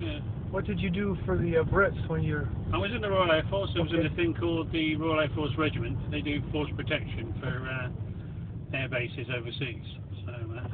Yeah. What did you do for the uh, Brits when you're? I was in the Royal Air Force. I was in a thing called the Royal Air Force Regiment. They do force protection for uh, air bases overseas. So, uh,